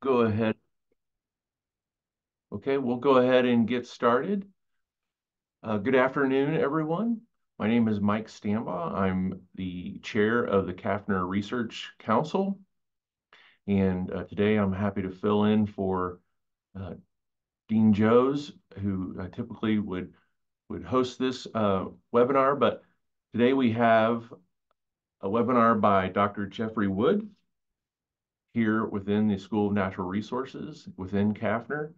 go ahead. Okay, we'll go ahead and get started. Uh, good afternoon, everyone. My name is Mike Stambaugh. I'm the chair of the CAFNR Research Council. And uh, today I'm happy to fill in for uh, Dean Joes, who uh, typically would, would host this uh, webinar. But today we have a webinar by Dr. Jeffrey Wood here within the School of Natural Resources within CAFNR.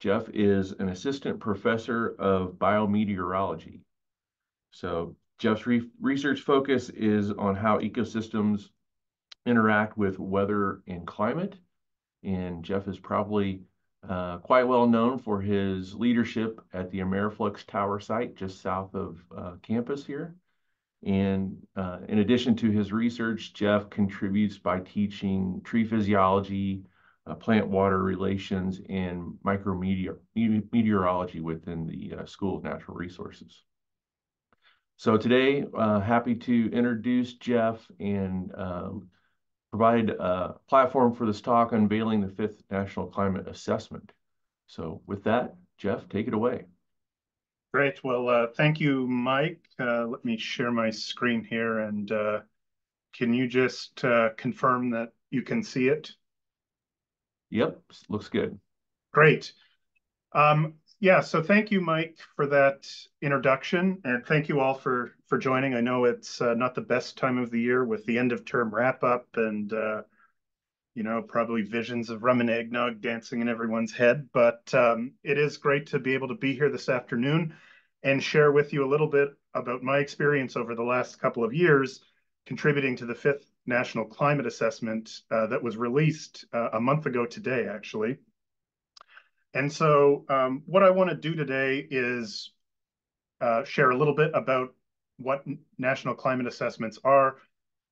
Jeff is an assistant professor of biometeorology. So Jeff's re research focus is on how ecosystems interact with weather and climate. And Jeff is probably uh, quite well known for his leadership at the Ameriflux Tower site just south of uh, campus here. And uh, in addition to his research, Jeff contributes by teaching tree physiology, uh, plant water relations, and micrometeorology within the uh, School of Natural Resources. So today, uh, happy to introduce Jeff and um, provide a platform for this talk unveiling the fifth National Climate Assessment. So with that, Jeff, take it away. Great. Well, uh, thank you, Mike. Uh, let me share my screen here. And uh, can you just uh, confirm that you can see it? Yep, looks good. Great. Um, yeah, so thank you, Mike, for that introduction. And thank you all for, for joining. I know it's uh, not the best time of the year with the end of term wrap up and uh, you know, probably visions of rum and eggnog dancing in everyone's head. But um, it is great to be able to be here this afternoon and share with you a little bit about my experience over the last couple of years contributing to the fifth National Climate Assessment uh, that was released uh, a month ago today, actually. And so um, what I want to do today is uh, share a little bit about what national climate assessments are,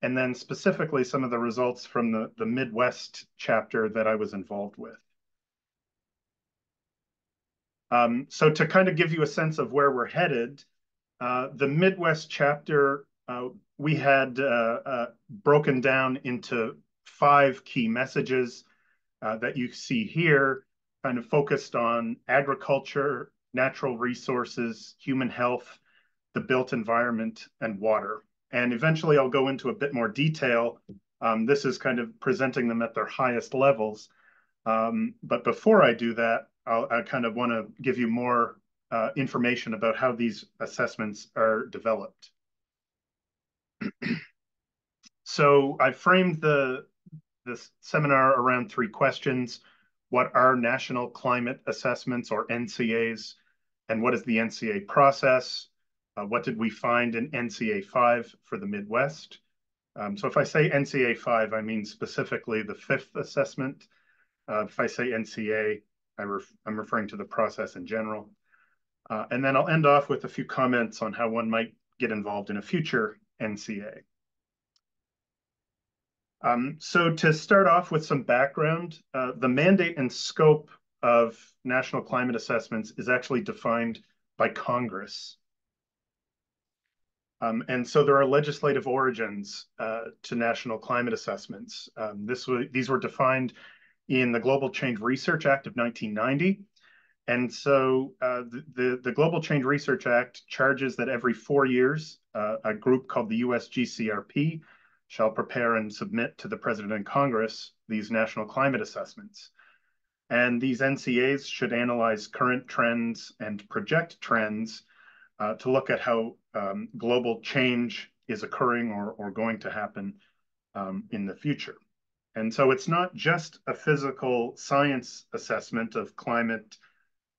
and then specifically some of the results from the, the Midwest chapter that I was involved with. Um, so to kind of give you a sense of where we're headed, uh, the Midwest chapter, uh, we had uh, uh broken down into five key messages uh, that you see here, kind of focused on agriculture, natural resources, human health, the built environment, and water. And eventually I'll go into a bit more detail. Um, this is kind of presenting them at their highest levels. Um, but before I do that, I'll, I kind of want to give you more uh, information about how these assessments are developed. so I framed the this seminar around three questions. What are national climate assessments or NCAs? And what is the NCA process? Uh, what did we find in NCA 5 for the Midwest? Um, so if I say NCA 5, I mean specifically the fifth assessment. Uh, if I say NCA, I I'm referring to the process in general. Uh, and then I'll end off with a few comments on how one might get involved in a future NCA. Um, so to start off with some background, uh, the mandate and scope of national climate assessments is actually defined by Congress. Um, and so there are legislative origins uh, to national climate assessments. Um, this these were defined in the Global Change Research Act of 1990. And so uh, the, the, Global Change Research Act charges that every four years, uh, a group called the USGCRP shall prepare and submit to the President and Congress these national climate assessments. And these NCAs should analyze current trends and project trends uh, to look at how um, global change is occurring or, or going to happen um, in the future. And so it's not just a physical science assessment of climate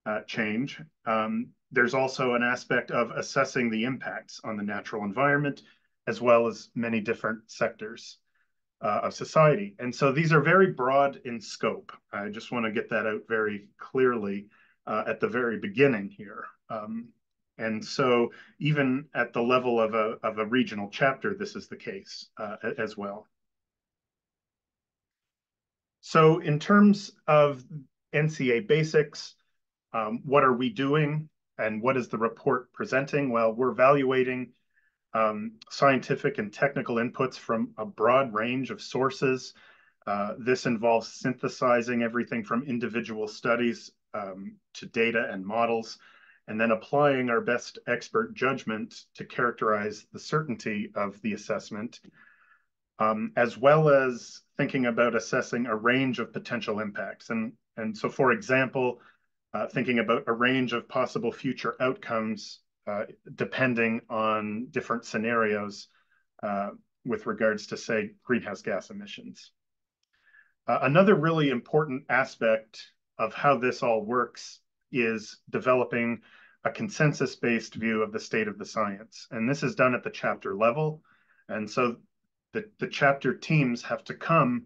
uh, change. Um, there's also an aspect of assessing the impacts on the natural environment, as well as many different sectors uh, of society. And so these are very broad in scope. I just want to get that out very clearly uh, at the very beginning here. Um, and so even at the level of a, of a regional chapter, this is the case uh, as well. So in terms of NCA basics, um, what are we doing and what is the report presenting? Well, we're evaluating um, scientific and technical inputs from a broad range of sources, Uh, this involves synthesizing everything from individual studies um, to data and models, and then applying our best expert judgment to characterize the certainty of the assessment, um, as well as thinking about assessing a range of potential impacts. And, and so, for example, uh, thinking about a range of possible future outcomes uh, depending on different scenarios uh, with regards to, say, greenhouse gas emissions. Uh, another really important aspect of how this all works is developing a consensus-based view of the state of the science. And this is done at the chapter level. And so the, the chapter teams have to come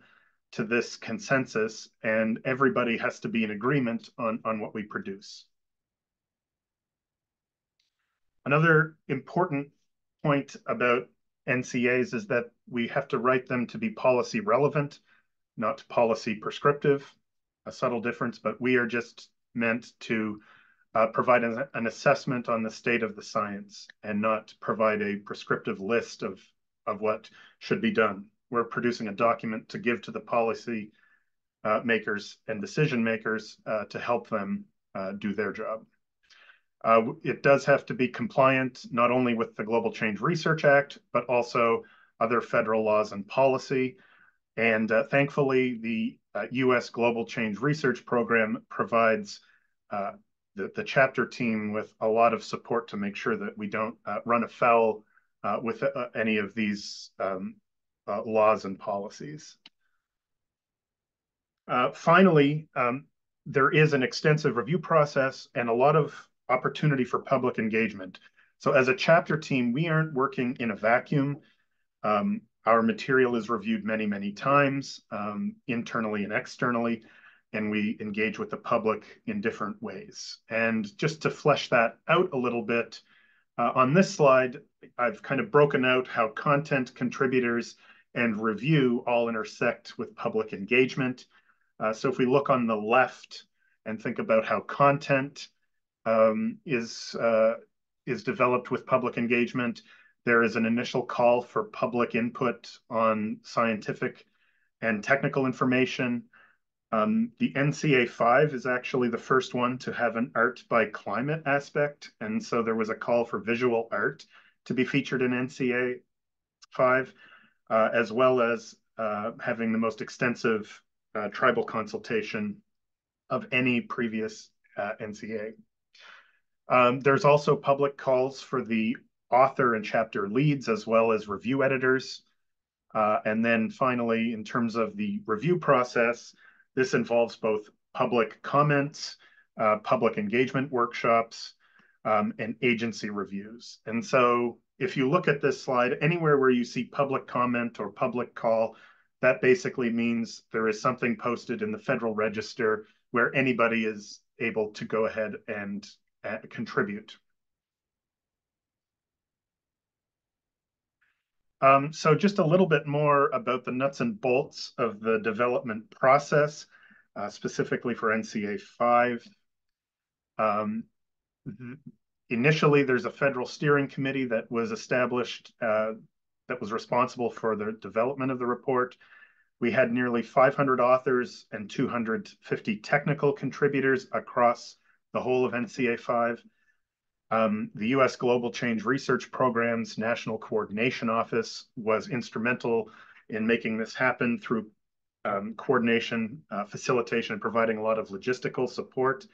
to this consensus and everybody has to be in agreement on, on what we produce. Another important point about NCAs is that we have to write them to be policy relevant, not policy prescriptive. A subtle difference, but we are just meant to uh, provide an, an, assessment on the state of the science and not provide a prescriptive list of, of what should be done. We're producing a document to give to the policy uh, makers and decision makers uh, to help them uh, do their job. Uh, it does have to be compliant not only with the Global Change Research Act, but also other federal laws and policy. And uh, thankfully, the U.S. Global Change Research Program provides the, the chapter team with a lot of support to make sure that we don't uh, run afoul uh, with uh, any of these um, uh, laws and policies. Uh, finally, um, there is an extensive review process and a lot of opportunity for public engagement. So as a chapter team, we aren't working in a vacuum. Um, our material is reviewed many, many times, um, internally and externally and we engage with the public in different ways. And just to flesh that out a little bit, uh, on this slide, I've kind of broken out how content contributors and review all intersect with public engagement. Uh, so if we look on the left and think about how content um, is, uh, is developed with public engagement, there is an initial call for public input on scientific and technical information. Um, the NCA 5 is actually the first one to have an art by climate aspect. And so there was a call for visual art to be featured in NCA 5, uh, as well as uh, having the most extensive uh, tribal consultation of any previous uh, NCA. Um, there's also public calls for the author and chapter leads, as well as review editors. Uh, and then finally, in terms of the review process, this involves both public comments, uh, public engagement workshops, um, and agency reviews. And so if you look at this slide, anywhere where you see public comment or public call, that basically means there is something posted in the Federal Register where anybody is able to go ahead and uh, contribute. Um, so just a little bit more about the nuts and bolts of the development process, uh, specifically for NCA 5. Um, initially, there's a federal steering committee that was established uh, that was responsible for the development of the report. We had nearly 500 authors and 250 technical contributors across the whole of NCA 5. Um, the U.S. Global Change Research Program's National Coordination Office was instrumental in making this happen through um, coordination, uh, facilitation, and providing a lot of logistical support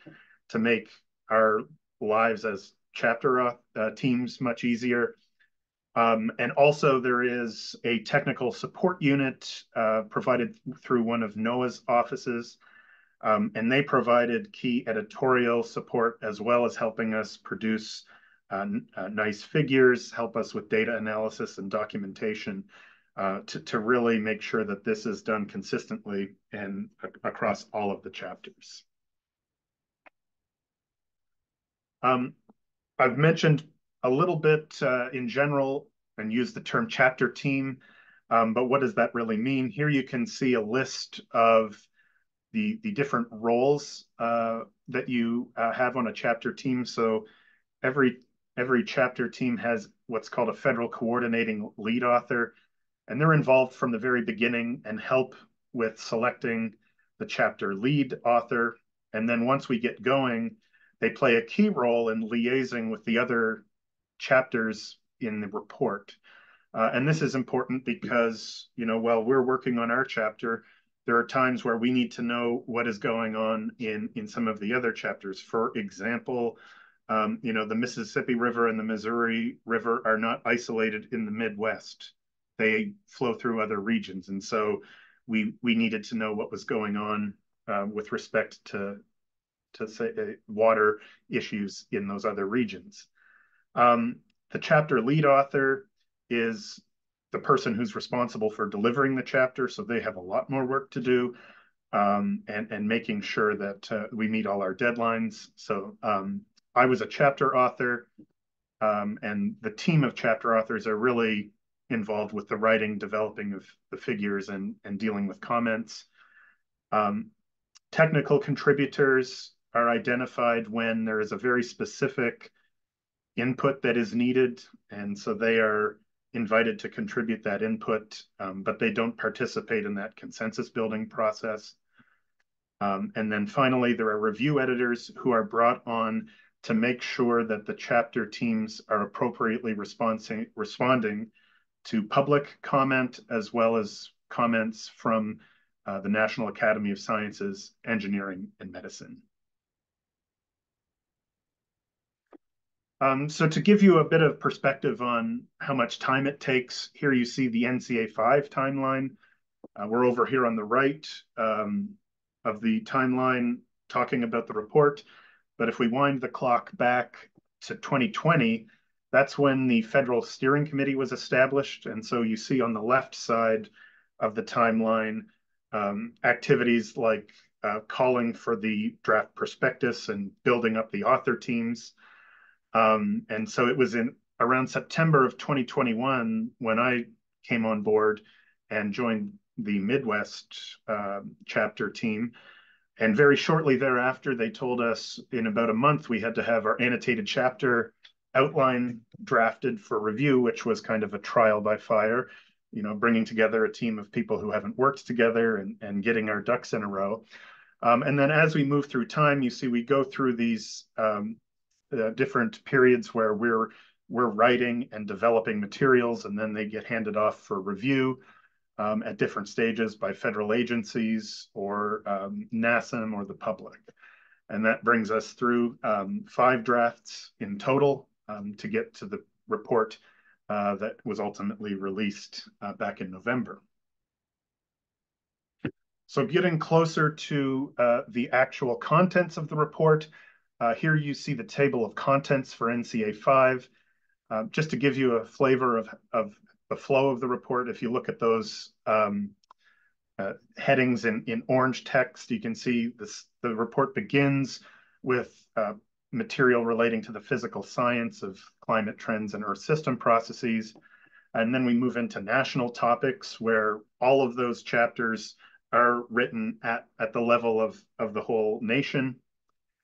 to make our lives as chapter uh, teams much easier. Um, and also there is a technical support unit uh, provided through one of NOAA's offices um, and they provided key editorial support as well as helping us produce uh, uh, nice figures, help us with data analysis and documentation uh, to, to really make sure that this is done consistently and across all of the chapters. Um, I've mentioned a little bit uh, in general and used the term chapter team, um, but what does that really mean? Here you can see a list of the the different roles uh, that you uh, have on a chapter team. So every every chapter team has what's called a federal coordinating lead author, and they're involved from the very beginning and help with selecting the chapter lead author. And then once we get going, they play a key role in liaising with the other chapters in the report. Uh, and this is important because, you know, while we're working on our chapter, there are times where we need to know what is going on in, in some of the other chapters. For example, um, you know, the Mississippi River and the Missouri River are not isolated in the Midwest. They flow through other regions. And so we, we needed to know what was going on uh, with respect to, to say, uh, water issues in those other regions. Um, the chapter lead author is the person who's responsible for delivering the chapter, so they have a lot more work to do, um, and and making sure that uh, we meet all our deadlines. So um, I was a chapter author, um, and the team of chapter authors are really involved with the writing, developing of the figures, and and dealing with comments. Um, technical contributors are identified when there is a very specific input that is needed, and so they are invited to contribute that input, um, but they don't participate in that consensus building process. Um, and then finally, there are review editors who are brought on to make sure that the chapter teams are appropriately responding, to public comment as well as comments from uh, the National Academy of Sciences, Engineering, and Medicine. Um, so to give you a bit of perspective on how much time it takes, here you see the NCA 5 timeline. Uh, we're over here on the right um, of the timeline talking about the report. But if we wind the clock back to 2020, that's when the Federal Steering Committee was established. And so you see on the left side of the timeline um, activities like uh, calling for the draft prospectus and building up the author teams. Um, and so it was in around September of 2021 when I came on board and joined the Midwest uh, chapter team. And very shortly thereafter, they told us in about a month we had to have our annotated chapter outline drafted for review, which was kind of a trial by fire, you know, bringing together a team of people who haven't worked together and, and getting our ducks in a row. Um, and then as we move through time, you see we go through these um, uh, different periods where we're we're writing and developing materials, and then they get handed off for review um, at different stages by federal agencies or um, NASM or the public. And that brings us through um, five drafts in total um, to get to the report uh, that was ultimately released uh, back in November. So getting closer to uh, the actual contents of the report, uh, here you see the table of contents for NCA 5. Uh, just to give you a flavor of, of the flow of the report, if you look at those um, uh, headings in, in orange text, you can see this, the report begins with uh, material relating to the physical science of climate trends and Earth system processes. And then we move into national topics where all of those chapters are written at, at the level of, of the whole nation.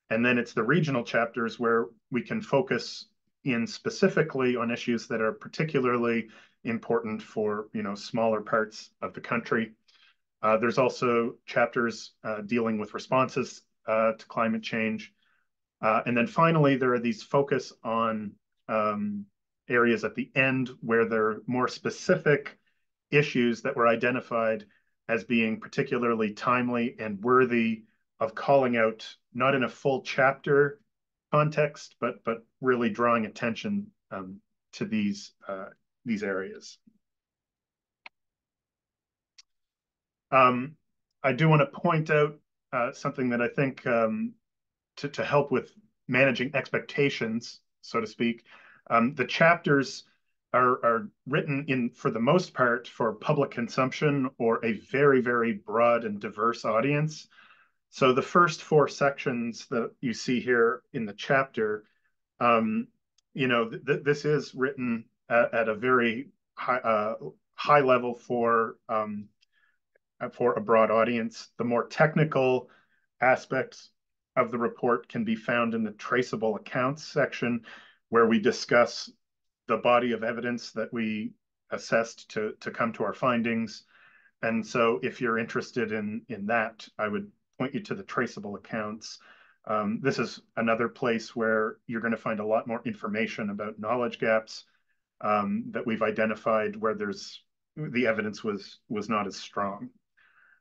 And then it's the regional chapters where we can focus in specifically on issues that are particularly important for you know smaller parts of the country. Uh, there's also chapters uh, dealing with responses uh, to climate change. Uh, and then finally, there are these focus on um, areas at the end where there are more specific issues that were identified as being particularly timely and worthy of calling out not in a full chapter context, but but really drawing attention um, to these uh, these areas. Um, I do want to point out uh, something that I think um, to, to help with managing expectations, so to speak. Um, the chapters are, are written in, for the most part, for public consumption or a very, very broad and diverse audience. So the first four sections that you see here in the chapter, um, you know, th this is written at, at a very high, uh, high level for um, for a broad audience. The more technical aspects of the report can be found in the traceable accounts section, where we discuss the body of evidence that we assessed to, to come to our findings, And so if you're interested in, in that, I would point you to the traceable accounts. Um, this is another place where you're going to find a lot more information about knowledge gaps um, that we've identified where there's the evidence was was not as strong.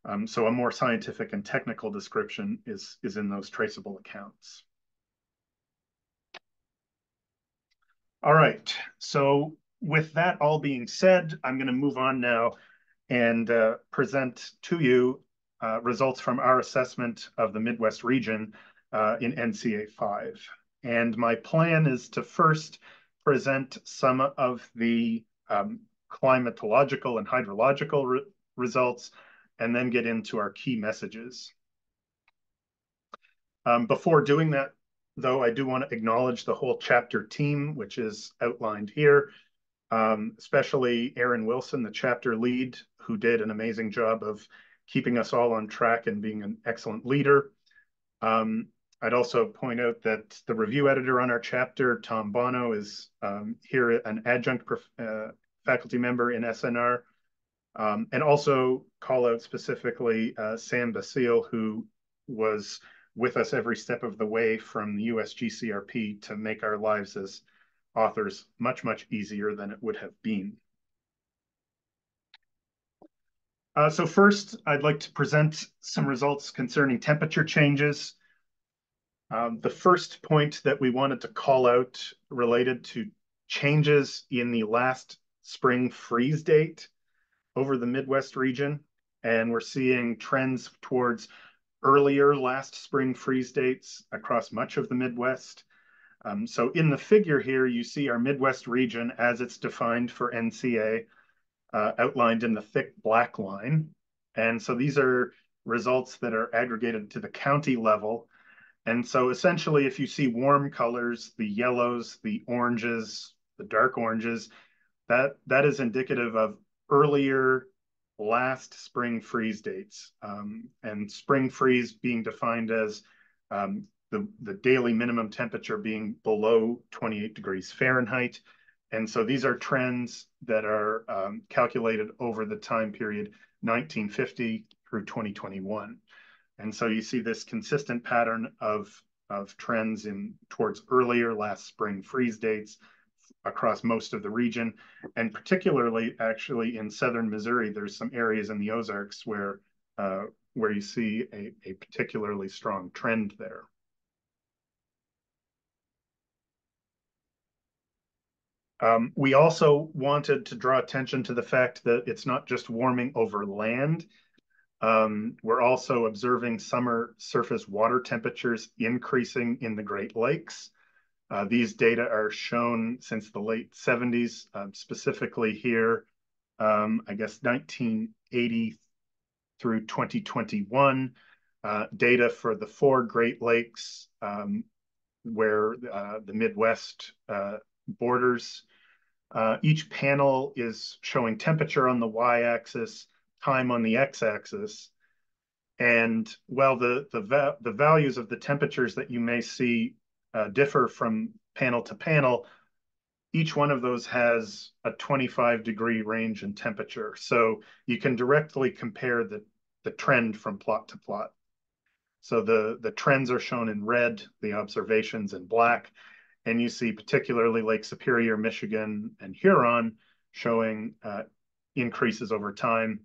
Um, so a more scientific and technical description is is in those traceable accounts. All right, so with that all being said, I'm going to move on now and uh, present to you results from our assessment of the Midwest region uh, in NCA 5. And my plan is to first present some of the um, climatological and hydrological re results, and then get into our key messages. Um, before doing that, though, I do want to acknowledge the whole chapter team, which is outlined here, um, especially Aaron Wilson, the chapter lead, who did an amazing job of keeping us all on track and being an excellent leader. Um, I'd also point out that the review editor on our chapter, Tom Bono, is um, here an adjunct uh, faculty member in SNR. Um, and also call out specifically uh, Sam Basile, who was with us every step of the way from the USGCRP to make our lives as authors much, much easier than it would have been. Uh, so first, I'd like to present some results concerning temperature changes. Um, the first point that we wanted to call out related to changes in the last spring freeze date over the Midwest region. And we're seeing trends towards earlier last spring freeze dates across much of the Midwest. Um, so in the figure here, you see our Midwest region as it's defined for NCA uh, outlined in the thick black line. And so these are results that are aggregated to the county level. And so essentially, if you see warm colors, the yellows, the oranges, the dark oranges, that, that is indicative of earlier last spring freeze dates. Um, and spring freeze being defined as um, the, the daily minimum temperature being below 28 degrees Fahrenheit. And so these are trends that are um, calculated over the time period 1950 through 2021. And so you see this consistent pattern of, of trends in towards earlier last spring freeze dates across most of the region. And particularly actually in southern Missouri, there's some areas in the Ozarks where, uh, where you see a, a particularly strong trend there. Um, we also wanted to draw attention to the fact that it's not just warming over land. Um, we're also observing summer surface water temperatures increasing in the Great Lakes. Uh, these data are shown since the late 70s, um, specifically here, um, I guess 1980 through 2021, uh, data for the four Great Lakes um, where uh, the Midwest uh, borders uh, each panel is showing temperature on the y-axis, time on the x-axis. And while the, the, va the values of the temperatures that you may see uh, differ from panel to panel, each one of those has a 25 degree range in temperature. So you can directly compare the, the trend from plot to plot. So the, the trends are shown in red, the observations in black, and you see particularly Lake Superior, Michigan, and Huron showing uh, increases over time,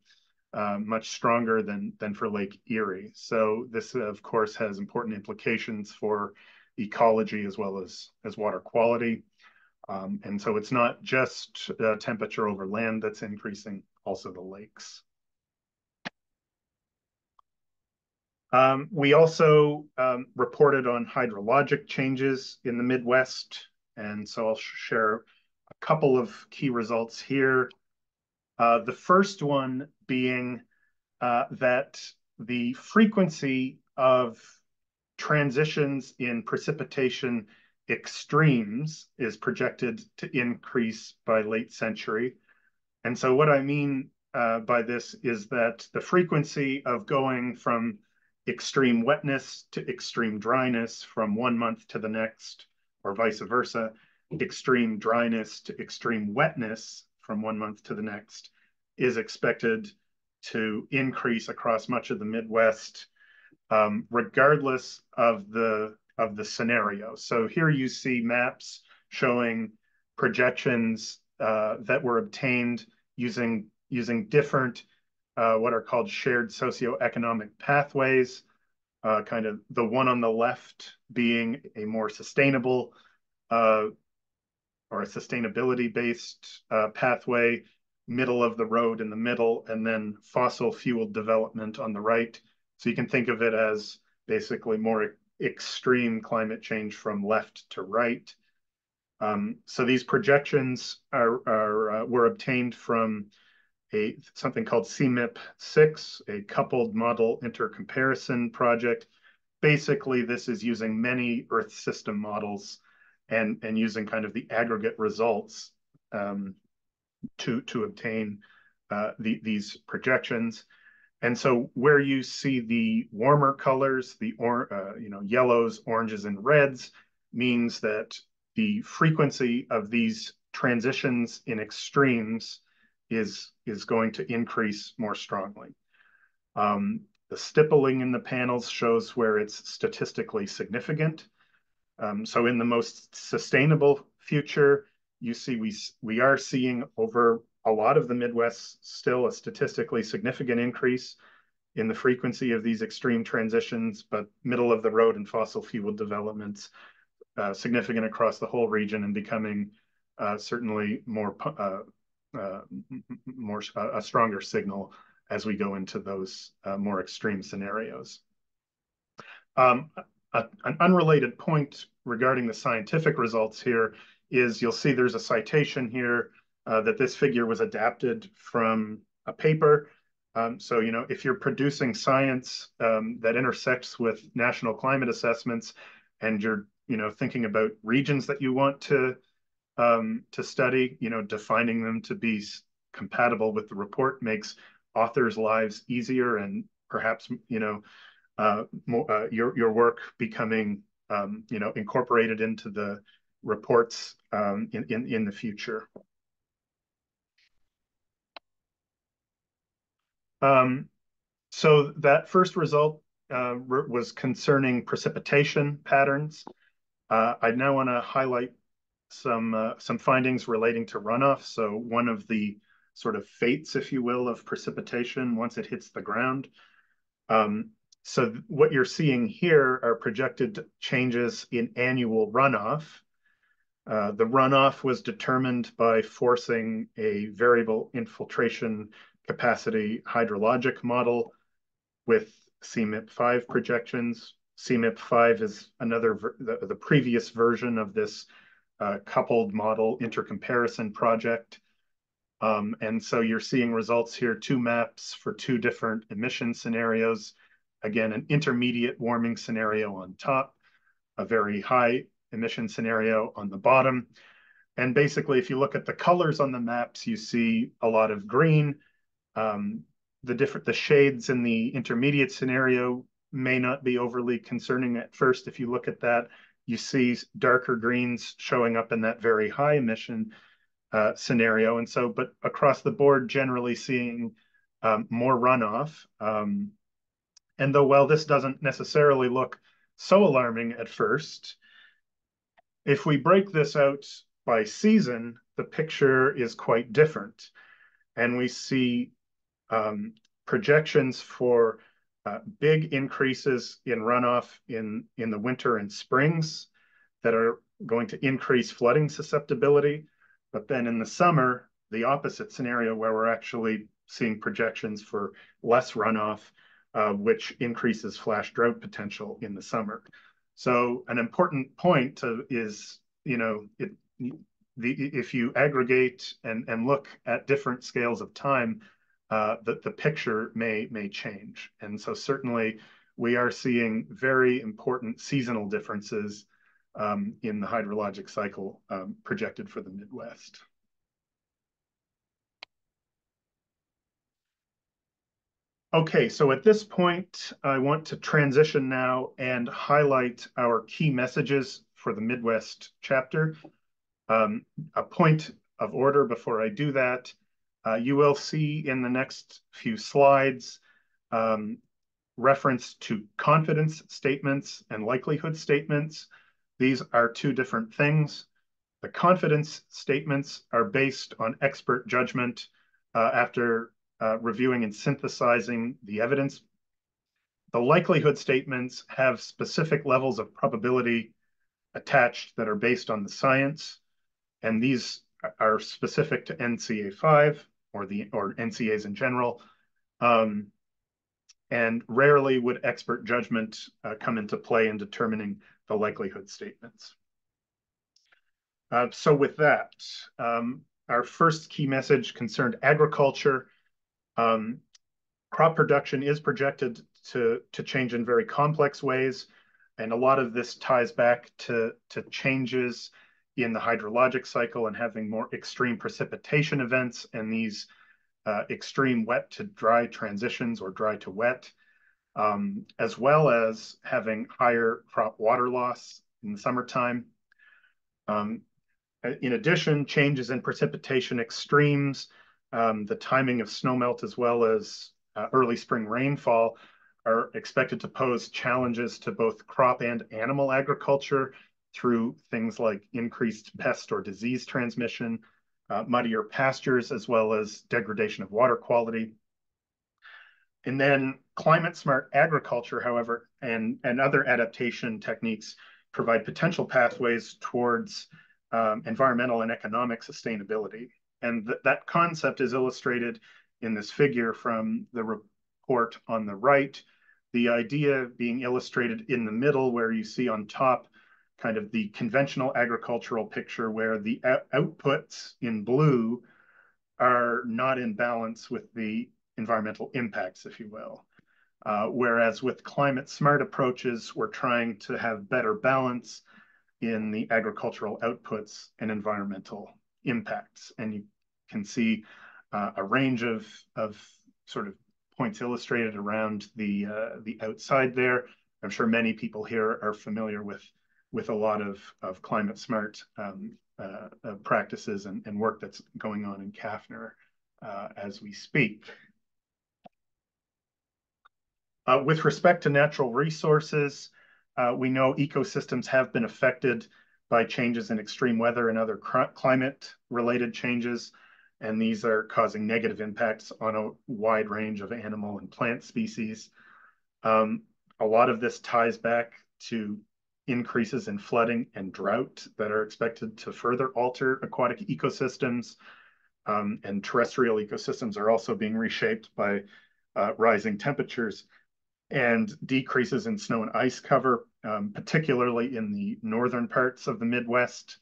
uh, much stronger than, than for Lake Erie. So this, of course, has important implications for ecology as well as, as water quality. Um, and so it's not just uh, temperature over land that's increasing, also the lakes. Um, we also um, reported on hydrologic changes in the Midwest, and so I'll share a couple of key results here. Uh, the first one being uh, that the frequency of transitions in precipitation extremes is projected to increase by late century. And so what I mean uh, by this is that the frequency of going from extreme wetness to extreme dryness from one month to the next, or vice versa, extreme dryness to extreme wetness from one month to the next is expected to increase across much of the Midwest, um, regardless of the of the scenario. So here you see maps showing projections uh, that were obtained using using different uh, what are called shared socioeconomic pathways. Uh, kind of the one on the left being a more sustainable uh, or a sustainability based uh, pathway, middle of the road in the middle, and then fossil fuel development on the right. So you can think of it as basically more extreme climate change from left to right. Um, so these projections are, are uh, were obtained from a something called CMIP6, a coupled model intercomparison project. Basically, this is using many Earth system models and, and using kind of the aggregate results um, to, to obtain uh, the, these projections. And so where you see the warmer colors, the or, uh, you know yellows, oranges, and reds, means that the frequency of these transitions in extremes is is going to increase more strongly. Um, the stippling in the panels shows where it's statistically significant. Um, so in the most sustainable future, you see we we are seeing over a lot of the Midwest still a statistically significant increase in the frequency of these extreme transitions, but middle of the road and fossil fuel developments uh, significant across the whole region and becoming uh, certainly more uh, uh more a stronger signal as we go into those uh, more extreme scenarios. Um, a, an unrelated point regarding the scientific results here is you'll see there's a citation here uh, that this figure was adapted from a paper. Um, so, you know, if you're producing science um, that intersects with national climate assessments and you're, you know, thinking about regions that you want to um, to study, you know, defining them to be compatible with the report makes authors' lives easier and perhaps, you know, uh, more, uh, your your work becoming um, you know incorporated into the reports um, in, in in the future. Um, so that first result uh, was concerning precipitation patterns. Uh, I now want to highlight some uh, some findings relating to runoff. So one of the sort of fates, if you will, of precipitation once it hits the ground. Um, so what you're seeing here are projected changes in annual runoff. Uh, the runoff was determined by forcing a variable infiltration capacity hydrologic model with CMIP5 projections. CMIP5 is another, the, the previous version of this uh, coupled model intercomparison project. Um, and so you're seeing results here, two maps for two different emission scenarios Again, an intermediate warming scenario on top, a very high emission scenario on the bottom. And basically, if you look at the colors on the maps, you see a lot of green. Um, the different the shades in the intermediate scenario may not be overly concerning at first. If you look at that, you see darker greens showing up in that very high emission uh, scenario. And so, but across the board, generally seeing um, more runoff. Um, and though while this doesn't necessarily look so alarming at first, if we break this out by season, the picture is quite different. And we see um, projections for uh, big increases in runoff in, in the winter and springs that are going to increase flooding susceptibility. But then in the summer, the opposite scenario where we're actually seeing projections for less runoff uh, which increases flash drought potential in the summer. So an important point to, is, you know, it, the, if you aggregate and, and look at different scales of time, uh, the, the picture may, may change. And so certainly we are seeing very important seasonal differences um, in the hydrologic cycle um, projected for the Midwest. Okay, so at this point, I want to transition now and highlight our key messages for the Midwest chapter. Um, a point of order before I do that. Uh, you will see in the next few slides um, reference to confidence statements and likelihood statements. These are two different things. The confidence statements are based on expert judgment uh, after uh, reviewing and synthesizing the evidence. The likelihood statements have specific levels of probability attached that are based on the science, and these are specific to NCA 5 or the or NCAs in general. Um, and rarely would expert judgment uh, come into play in determining the likelihood statements. Uh, so with that, um, our first key message concerned agriculture. Um, crop production is projected to, to change in very complex ways, and a lot of this ties back to, to changes in the hydrologic cycle and having more extreme precipitation events and these uh, extreme wet to dry transitions or dry to wet, um, as well as having higher crop water loss in the summertime. Um, in addition, changes in precipitation extremes, um, the timing of snowmelt, as well as uh, early spring rainfall are expected to pose challenges to both crop and animal agriculture through things like increased pest or disease transmission, uh, muddier pastures, as well as degradation of water quality. And then climate smart agriculture, however, and, and other adaptation techniques provide potential pathways towards um, environmental and economic sustainability. And th that concept is illustrated in this figure from the report on the right, the idea being illustrated in the middle where you see on top kind of the conventional agricultural picture where the outputs in blue are not in balance with the environmental impacts, if you will. Uh, whereas with climate smart approaches, we're trying to have better balance in the agricultural outputs and environmental impacts. And you can see uh, a range of, of sort of points illustrated around the, uh, the outside there. I'm sure many people here are familiar with, with a lot of, of climate smart um, uh, uh practices and, and work that's going on in CAFNR uh, as we speak. Uh, with respect to natural resources, uh, we know ecosystems have been affected by changes in extreme weather and other climate-related changes, and these are causing negative impacts on a wide range of animal and plant species. Um, a lot of this ties back to increases in flooding and drought that are expected to further alter aquatic ecosystems. Um, and terrestrial ecosystems are also being reshaped by uh, rising temperatures and decreases in snow and ice cover, um, particularly in the northern parts of the Midwest.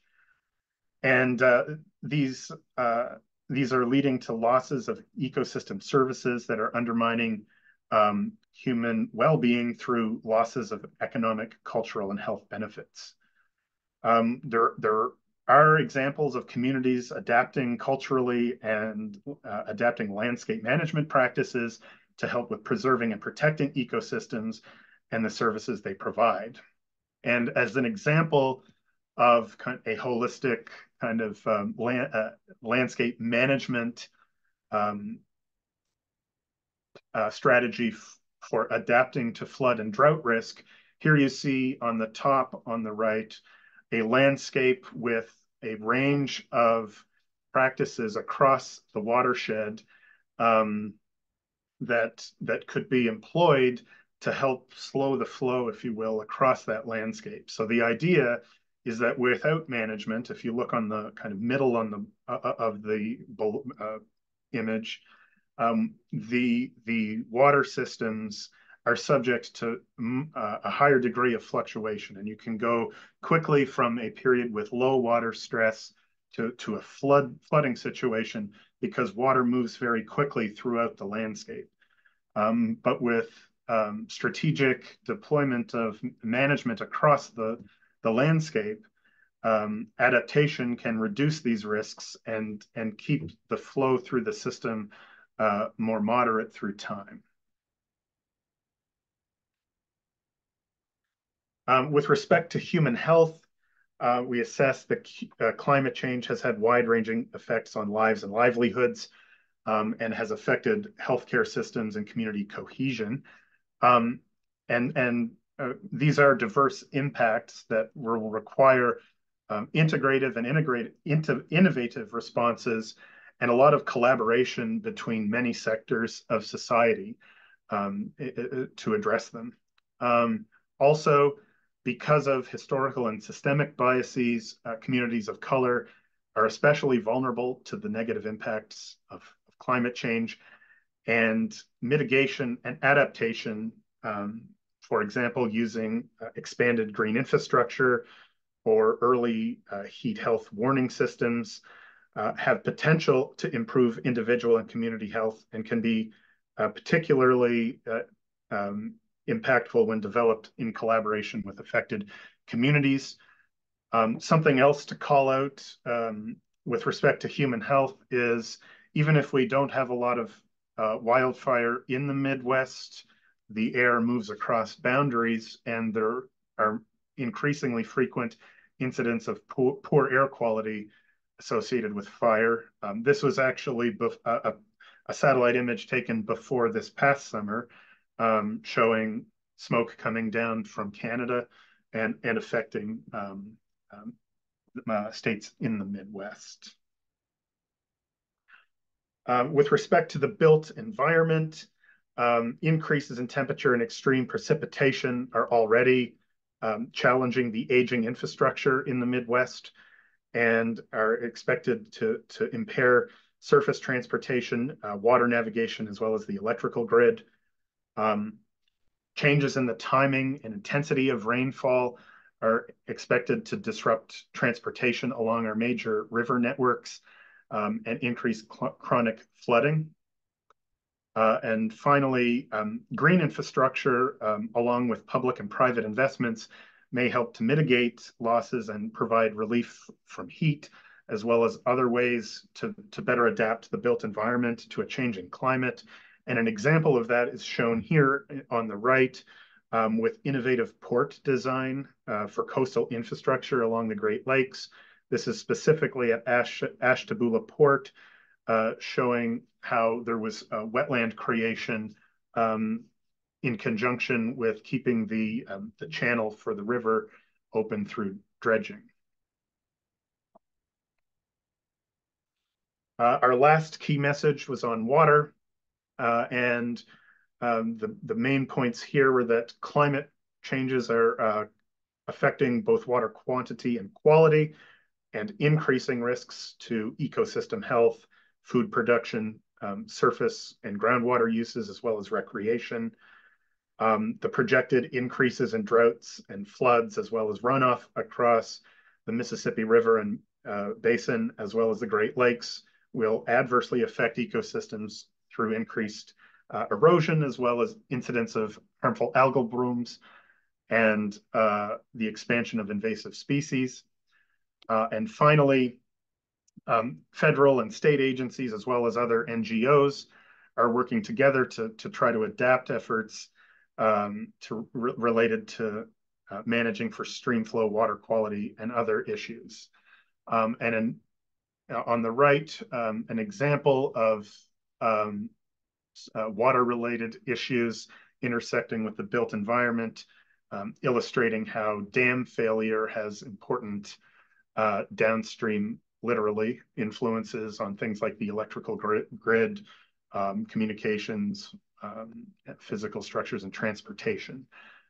And uh, these, uh, these are leading to losses of ecosystem services that are undermining um, human well-being through losses of economic, cultural, and health benefits. Um, there, there are examples of communities adapting culturally and uh, adapting landscape management practices to help with preserving and protecting ecosystems and the services they provide. And as an example of kind of a holistic kind of um, land, uh, landscape management um, uh, strategy for adapting to flood and drought risk, here you see on the top on the right a landscape with a range of practices across the watershed um, that that could be employed to help slow the flow, if you will, across that landscape. So the idea is that without management, if you look on the kind of middle on the uh, uh of the uh, image, um, the the water systems are subject to uh, a higher degree of fluctuation, and you can go quickly from a period with low water stress to to a flood flooding situation because water moves very quickly throughout the landscape. Um, but with um, strategic deployment of management across the, the landscape, um, adaptation can reduce these risks and, and keep the flow through the system uh, more moderate through time. Um, with respect to human health, uh, we assess that uh, climate change has had wide-ranging effects on lives and livelihoods. um, and has affected healthcare systems and community cohesion. Um, and and uh, these are diverse impacts that will require um, integrative and integrate, into, innovative responses and a lot of collaboration between many sectors of society um, to address them. Um, also, because of historical and systemic biases, uh, communities of color are especially vulnerable to the negative impacts of, of climate change and mitigation and adaptation, um, for example, using uh, expanded green infrastructure or early uh, heat health warning systems, uh, have potential to improve individual and community health and can be uh, particularly uh, um, impactful when developed in collaboration with affected communities. Um, something else to call out um, with respect to human health is even if we don't have a lot of uh, wildfire in the Midwest, the air moves across boundaries and there are increasingly frequent incidents of poor, poor air quality associated with fire. Um, this was actually a, a, satellite image taken before this past summer um, showing smoke coming down from Canada and, and affecting um, um, uh, states in the Midwest. Um, with respect to the built environment, um, increases in temperature and extreme precipitation are already challenging the aging infrastructure in the Midwest and are expected to, to impair surface transportation, uh, water navigation, as well as the electrical grid. Um, changes in the timing and intensity of rainfall are expected to disrupt transportation along our major river networks um, and increase chronic flooding. Uh, and finally, um, green infrastructure, um, along with public and private investments, may help to mitigate losses and provide relief from heat, as well as other ways to, to better adapt the built environment to a changing climate. And an example of that is shown here on the right um, with innovative port design uh, for coastal infrastructure along the Great Lakes. This is specifically at Ash, Ashtabula Port, uh, showing how there was wetland creation um, in conjunction with keeping the, um, the channel for the river open through dredging. Uh, our last key message was on water, uh, and um, the, the main points here were that climate changes are uh, affecting both water quantity and quality and increasing risks to ecosystem health, food production, um, surface and groundwater uses, as well as recreation. Um, the projected increases in droughts and floods, as well as runoff across the Mississippi River and uh, Basin, as well as the Great Lakes, will adversely affect ecosystems through increased uh, erosion, as well as incidents of harmful algal blooms and uh, the expansion of invasive species. Uh, and finally, um, federal and state agencies, as well as other NGOs, are working together to, to try to adapt efforts um, to re related to uh, managing for stream flow, water quality, and other issues. Um, and in, uh, on the right, um, an example of um, uh, water-related issues intersecting with the built environment, um, illustrating how dam failure has important uh, downstream literally influences on things like the electrical grid, grid um, communications, um, physical structures, and transportation,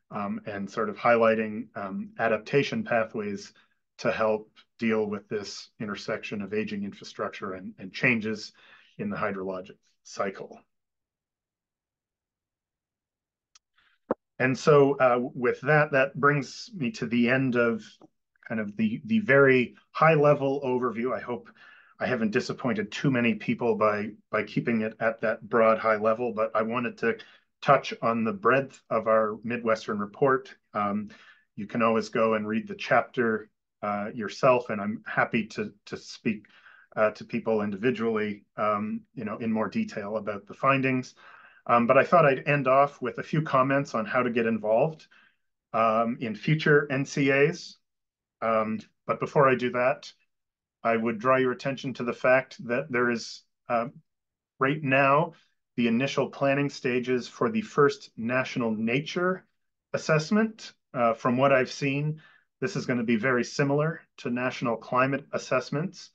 um, and sort of highlighting um, adaptation pathways to help deal with this intersection of aging infrastructure and, and changes in the hydrologic cycle. And so uh, with that, that brings me to the end of kind of the the very high level overview. I hope I haven't disappointed too many people by by keeping it at that broad high level, but I wanted to touch on the breadth of our Midwestern report. Um, you can always go and read the chapter uh, yourself, and I'm happy to to speak uh, to people individually, um, you know, in more detail about the findings. Um, but I thought I'd end off with a few comments on how to get involved um, in future NCAs. Um, but before I do that, I would draw your attention to the fact that there is uh, right now the initial planning stages for the first national nature assessment. Uh, from what I've seen, this is going to be very similar to national climate assessments.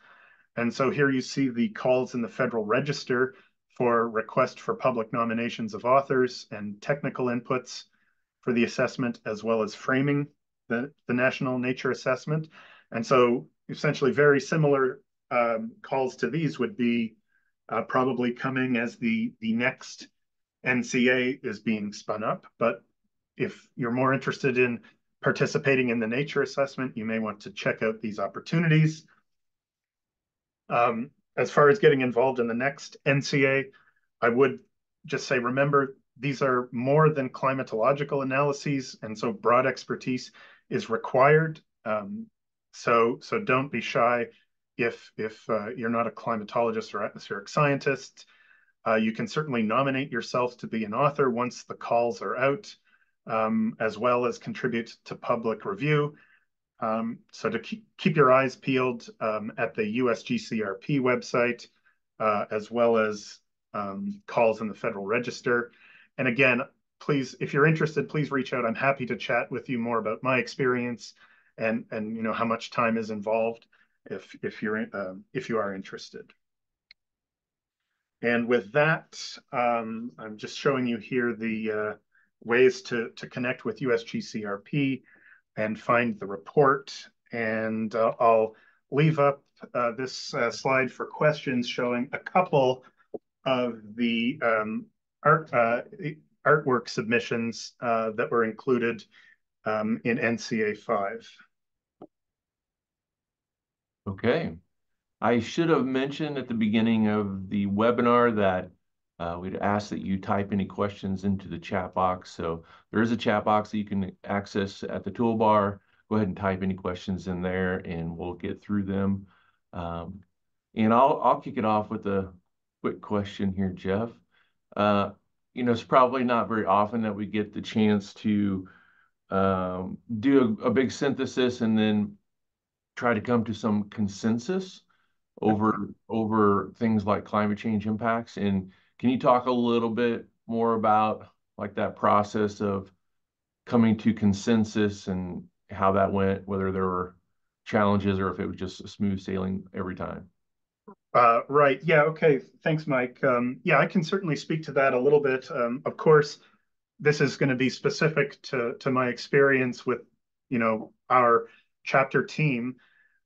And so here you see the calls in the Federal Register for request for public nominations of authors and technical inputs for the assessment, as well as framing the, the National Nature Assessment. And so essentially very similar um, calls to these would be uh, probably coming as the, the next NCA is being spun up. But if you're more interested in participating in the nature assessment, you may want to check out these opportunities. Um, as far as getting involved in the next NCA, I would just say, remember, these are more than climatological analyses, and so broad expertise is required. Um, so, so don't be shy if if uh, you're not a climatologist or atmospheric scientist. Uh, you can certainly nominate yourself to be an author once the calls are out, um, as well as contribute to public review. Um, so to keep, keep your eyes peeled um, at the USGCRP website, uh, as well as um, calls in the Federal Register. And again, please, if you're interested, please reach out. I'm happy to chat with you more about my experience and and you know how much time is involved if if you're um, if you are interested. And with that, um, I'm just showing you here the uh, ways to to connect with USGCRP and find the report. And uh, I'll leave up uh, this uh, slide for questions showing a couple of the um, art uh, artwork submissions uh, that were included um, in NCA 5. Okay. I should have mentioned at the beginning of the webinar that uh, we'd ask that you type any questions into the chat box. So there is a chat box that you can access at the toolbar. Go ahead and type any questions in there and we'll get through them. Um, and I'll, I'll kick it off with a quick question here, Jeff. Uh, you know, it's probably not very often that we get the chance to um, do a, a, big synthesis and then try to come to some consensus over over things like climate change impacts. And can you talk a little bit more about like that process of coming to consensus and how that went, whether there were challenges or if it was just a smooth sailing every time? Uh, right. Yeah. Okay. Thanks, Mike. Um, yeah, I can certainly speak to that a little bit. Um, of course, this is going to be specific to to my experience with, you know, our chapter team.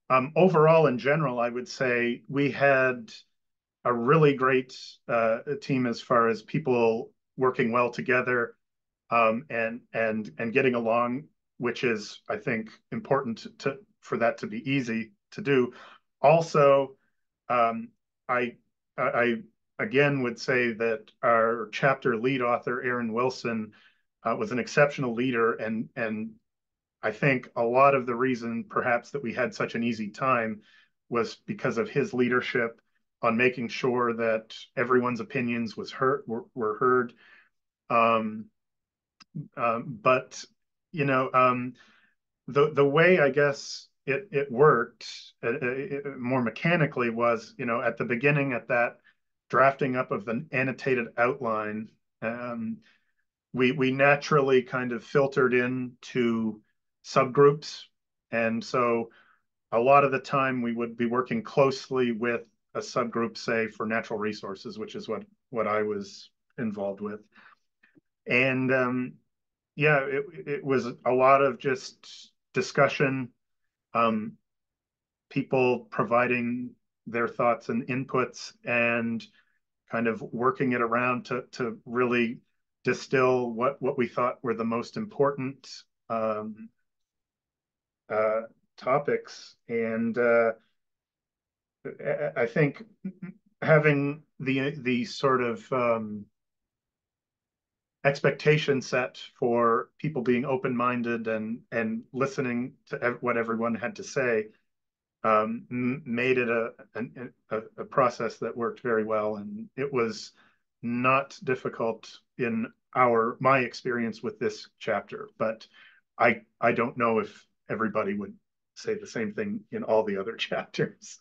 Um, overall, in general, I would say we had a really great uh, team as far as people working well together um, and and and getting along, which is I think important to for that to be easy to do. Also, um, I, I again would say that our chapter lead author, Aaron Wilson, uh, was an exceptional leader. And, and I think a lot of the reason perhaps that we had such an easy time was because of his leadership on making sure that everyone's opinions was heard were, were heard. Um, um, but you know, um, the the way I guess it it worked uh, it, more mechanically was you know at the beginning at that drafting up of the annotated outline um, we we naturally kind of filtered into subgroups. And so a lot of the time we would be working closely with a subgroup say for natural resources which is what what i was involved with. And um, yeah it, it was a lot of just discussion um, people providing their thoughts and inputs and kind of working it around to to really distill what what we thought were the most important um, uh, topics. And uh, I think having the the sort of um, expectation set for people being open-minded and and listening to what everyone had to say um, made it a, a, a process that worked very well. And it was not difficult in our my experience with this chapter. But i i don't know if everybody would say the same thing in all the other chapters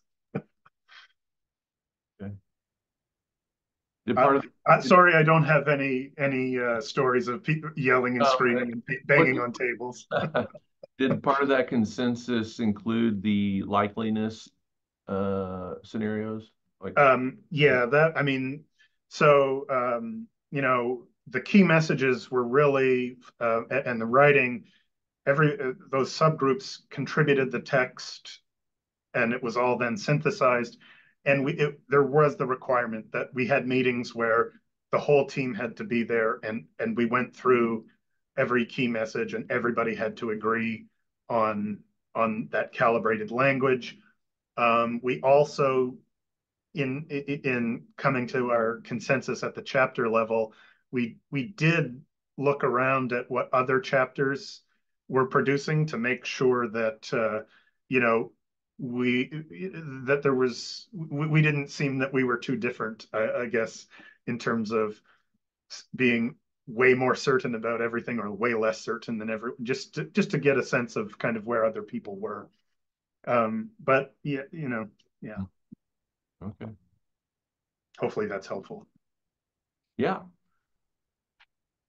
Did part uh, of the, uh, sorry, I don't have any any uh, stories of people yelling and oh, screaming and banging what, on tables. did part of that consensus include the likeliness uh, scenarios? Like, um, yeah, that I mean, so um, you know, the key messages were really uh, and the writing. Every uh, those subgroups contributed the text, and it was all then synthesized. And we it, there was the requirement that we had meetings where the whole team had to be there, and and we went through every key message, and everybody had to agree on on that calibrated language. Um, we also in in coming to our consensus at the chapter level, we we did look around at what other chapters were producing to make sure that uh, you know we that there was we, we, didn't seem that we were too different I, I, guess in terms of being way more certain about everything or way less certain than ever just to, just to get a sense of kind of where other people were um but yeah you know yeah Okay. Hopefully that's helpful. Yeah.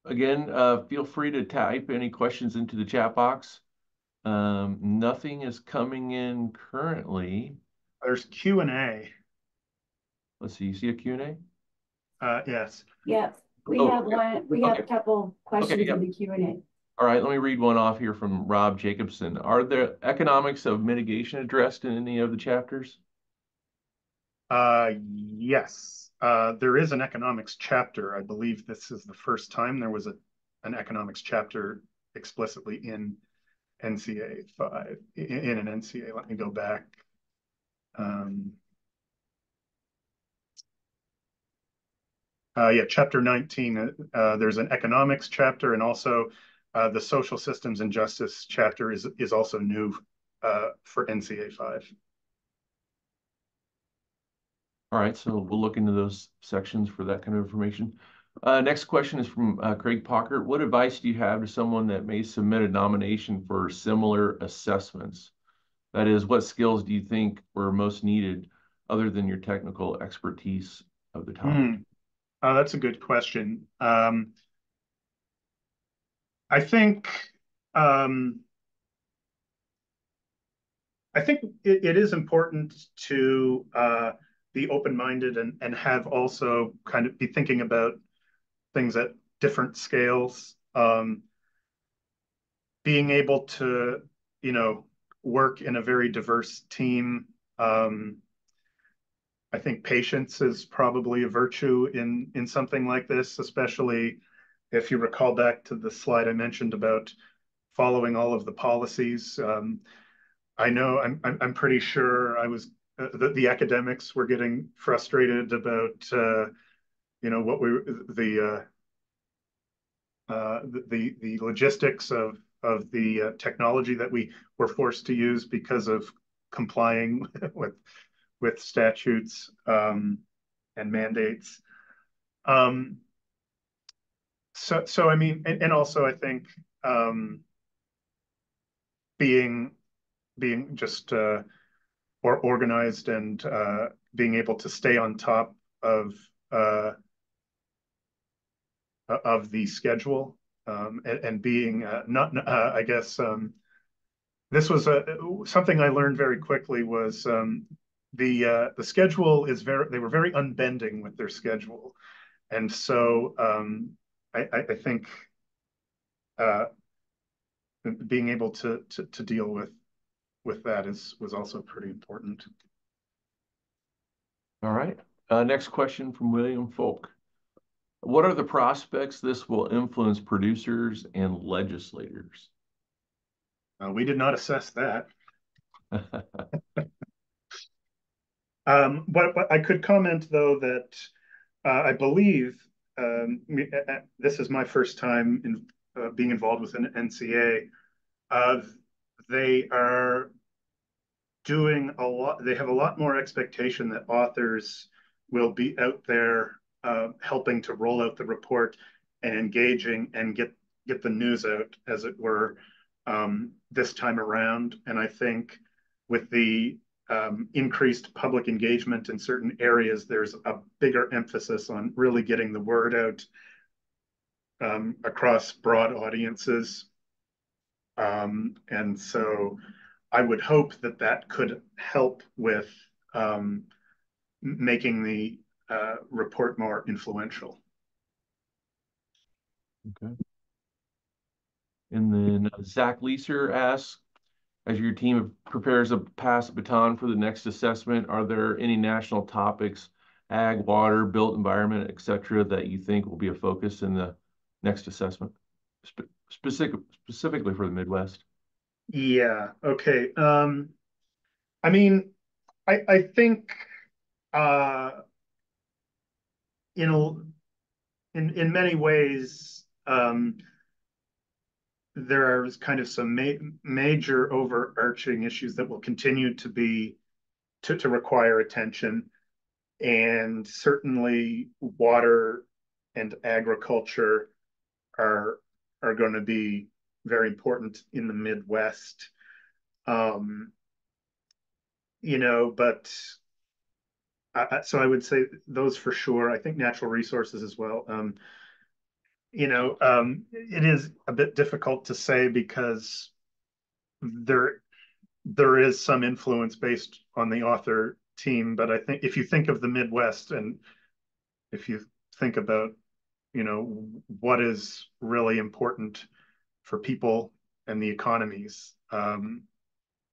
Again, uh, feel free to type any questions into the chat box. Um, nothing is coming in currently. There's Q and A. Let's see. You see a Q and A? Uh, yes. Yes, we oh, have one. We okay. have a couple questions okay, in the Q and A. All right, let me read one off here from Rob Jacobson. Are the economics of mitigation addressed in any of the chapters? Uh, yes, uh, there is an economics chapter. I believe this is the first time there was a, an economics chapter explicitly in NCA 5, in, in an NCA. Let me go back. Um, uh, yeah, chapter 19, uh, uh, there's an economics chapter and also uh, the social systems and justice chapter is, is also new for NCA 5. All right, so we'll look into those sections for that kind of information. Uh, next question is from uh, Craig Paukert. What advice do you have to someone that may submit a nomination for similar assessments? That is, what skills do you think were most needed other than your technical expertise of the topic? Mm. Oh, that's a good question. Um, I think um, I think it, it is important to uh, be open-minded and and have also kind of be thinking about things at different scales. Um, being able to you know work in a very diverse team um, i think patience is probably a virtue in in something like this especially if you recall back to the slide i mentioned about following all of the policies. Um, i know i'm i'm pretty sure i was the, the academics were getting frustrated about uh, you know what we the uh, uh, the the logistics of of the uh, technology that we were forced to use because of complying with with statutes um, and mandates. Um, so so I mean, and, and also I think um, being being just uh, or organized and uh, being able to stay on top of uh, of the schedule um, and, and, being uh, not, uh, I guess, um, this was a, something I learned very quickly was um, the uh, the schedule is very they were very unbending with their schedule, and so um, I, I, think uh, being able to, to to deal with with that is was also pretty important. All right. Uh, next question from William Folk. What are the prospects this will influence producers and legislators? Uh, we did not assess that. um, but, but I could comment, though, that uh, I believe um, uh, uh, this is my first time in uh, being involved with an NCA. They are doing a lot, they have a lot more expectation that authors will be out there uh, helping to roll out the report and engaging and get get the news out, as it were, um, this time around. And I think with the um, increased public engagement in certain areas, there's a bigger emphasis on really getting the word out um, across broad audiences. Um, and so I would hope that that could help with um, making the uh, report more influential. Okay. And then Zach Leasor asks, as your team prepares to pass the baton for the next assessment, are there any national topics, ag, water, built environment, et cetera, that you think will be a focus in the next assessment? Spe specific, specifically for the Midwest? Yeah, okay. Um, I mean, I, I think uh, in, in, in many ways, um, there is kind of some ma major overarching issues that will continue to be to, to require attention and certainly water and agriculture are are going to be very important in the Midwest. Um, you know, but I, so I would say those for sure. I think natural resources as well. Um, you know, um, it is a bit difficult to say because there there is some influence based on the author team, but I think if you think of the Midwest and if you think about, you know, what is really important for people and the economies, um,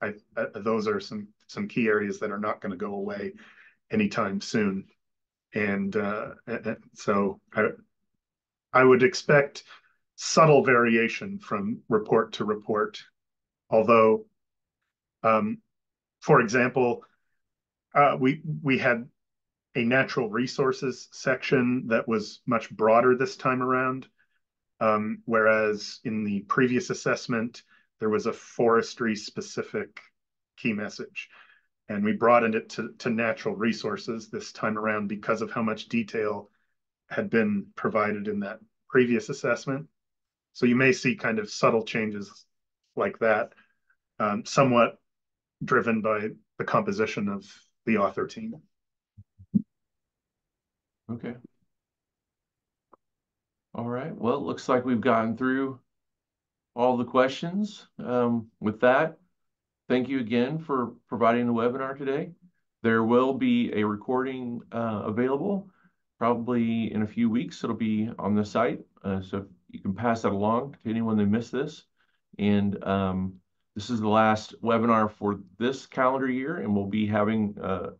I, I, those are some some key areas that are not going to go away anytime soon. And uh, so I, I would expect subtle variation from report to report. Although, um, for example, uh, we we had a natural resources section that was much broader this time around, um, whereas in the previous assessment there was a forestry specific key message, and we broadened it to to natural resources this time around because of how much detail had been provided in that previous assessment. So you may see kind of subtle changes like that, um, somewhat driven by the composition of the author team. Okay. All right. Well, it looks like we've gotten through all the questions. Um, with that, thank you again for providing the webinar today. There will be a recording uh, available probably in a few weeks. It'll be on the site. Uh, so you can pass that along to anyone that missed this. And um, this is the last webinar for this calendar year, and we'll be having uh,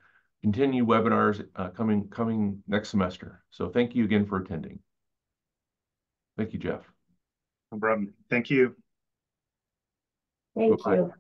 continued webinars uh, coming coming next semester. So thank you again for attending. Thank you, Jeff. No problem. Thank you. Thank Bye-bye. you.